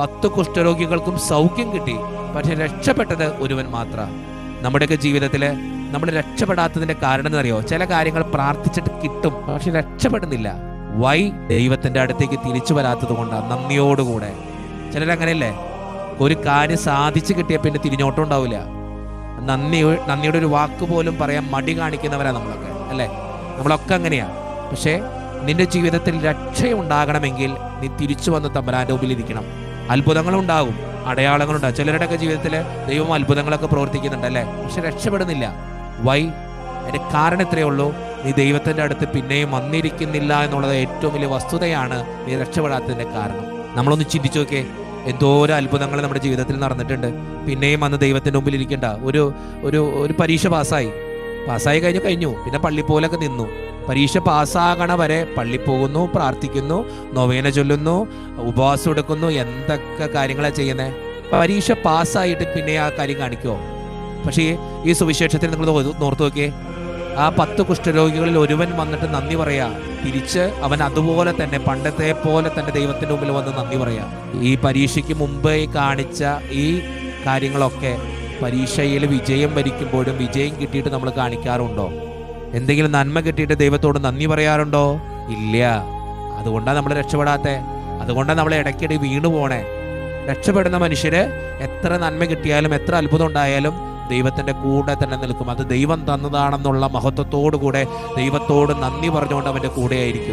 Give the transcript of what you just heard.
പത്ത് കുഷ്ഠരോഗികൾക്കും സൗഖ്യം കിട്ടി. പക്ഷെ രക്ഷപ്പെട്ടത് ഒരുവൻ മാത്ര. നമ്മുടെയൊക്കെ ജീവിതത്തിൽ നമ്മൾ രക്ഷപ്പെടാത്തതിന്റെ കാരണം എന്നറിയോ? ചില കാര്യങ്ങൾ പ്രാർത്ഥിച്ചിട്ട് കിട്ടും പക്ഷെ രക്ഷപ്പെടുന്നില്ല. വൈ ദൈവത്തിന്റെ അടുത്തേക്ക് തിരിച്ചു വരാത്തത് കൊണ്ടാണ് നന്ദിയോടുകൂടെ. ചിലരങ്ങനെയല്ലേ? ഒരു കാര്യം സാധിച്ചു കിട്ടിയ പിന്നെ തിരിഞ്ഞോട്ടം ഉണ്ടാവില്ല. നന്ദി നന്ദിയുടെ ഒരു വാക്ക് പോലും പറയാൻ മടി കാണിക്കുന്നവരാ നമ്മളൊക്കെ അല്ലേ? നമ്മളൊക്കെ അങ്ങനെയാ. പക്ഷേ നിന്റെ ജീവിതത്തിൽ രക്ഷയുണ്ടാകണമെങ്കിൽ നീ തിരിച്ചു വന്ന് തമ്പരാന്റെ മുമ്പിൽ ഇരിക്കണം. അത്ഭുതങ്ങളുണ്ടാകും അടയാളങ്ങളുണ്ടാകും. ചിലരുടെയൊക്കെ ജീവിതത്തിൽ ദൈവം അത്ഭുതങ്ങളൊക്കെ പ്രവർത്തിക്കുന്നുണ്ട് അല്ലേ? പക്ഷെ രക്ഷപ്പെടുന്നില്ല. വൈ? അതിന്റെ കാരണം ഇത്രയേ ഉള്ളൂ. നീ ദൈവത്തിന്റെ അടുത്ത് പിന്നെയും വന്നിരിക്കുന്നില്ല എന്നുള്ളത് ഏറ്റവും വലിയ വസ്തുതയാണ് നീ രക്ഷപ്പെടാത്തതിന്റെ കാരണം. നമ്മളൊന്ന് ചിന്തിച്ചു നോക്കേ എന്തോരം അത്ഭുതങ്ങൾ നമ്മുടെ ജീവിതത്തിൽ നടന്നിട്ടുണ്ട്. പിന്നെയും അന്ന് ദൈവത്തിന്റെ മുമ്പിൽ ഇരിക്കേണ്ട. ഒരു ഒരു ഒരു പരീക്ഷ പാസ്സായി. പാസ്സായി കഴിഞ്ഞു കഴിഞ്ഞു. പിന്നെ പള്ളി പോലൊക്കെ നിന്നു. പരീക്ഷ പാസ്സാകണ വരെ പള്ളി പോകുന്നു പ്രാർത്ഥിക്കുന്നു നൊവേന ചൊല്ലുന്നു ഉപവാസം എടുക്കുന്നു. എന്തൊക്കെ കാര്യങ്ങളാണ് ചെയ്യുന്നത് പരീക്ഷ പാസ്സായിട്ട് പിന്നെ ആ കാര്യം കാണിക്കുമോ പക്ഷേ ഈ സുവിശേഷത്തിൽ നിങ്ങൾ നോർത്തു നോക്കിയേ. ആ പത്ത് കുഷ്ഠരോഗികളിൽ ഒരുവൻ വന്നിട്ട് നന്ദി പറയാ. തിരിച്ച് അവൻ അതുപോലെ തന്നെ പണ്ടത്തെ പോലെ തന്നെ ദൈവത്തിന്റെ മുമ്പിൽ വന്ന് നന്ദി പറയാ. ഈ പരീക്ഷയ്ക്ക് മുമ്പേ കാണിച്ച ഈ കാര്യങ്ങളൊക്കെ പരീക്ഷയിൽ വിജയം വരിക്കുമ്പോഴും വിജയം കിട്ടിയിട്ട് നമ്മൾ കാണിക്കാറുണ്ടോ? എന്തെങ്കിലും നന്മ കിട്ടിയിട്ട് ദൈവത്തോട് നന്ദി പറയാറുണ്ടോ? ഇല്ല. അതുകൊണ്ടാണ് നമ്മൾ രക്ഷപ്പെടാത്തെ. അതുകൊണ്ടാണ് നമ്മൾ ഇടയ്ക്കിടെ വീണു പോണേ. രക്ഷപ്പെടുന്ന മനുഷ്യര് എത്ര നന്മ കിട്ടിയാലും എത്ര അത്ഭുതം ഉണ്ടായാലും ദൈവത്തിന്റെ കൂടെ തന്നെ നിൽക്കും. അത് ദൈവം തന്നതാണെന്നുള്ള മഹത്വത്തോടു കൂടെ ദൈവത്തോട് നന്ദി പറഞ്ഞുകൊണ്ട് അവന്റെ കൂടെ ആയിരിക്കും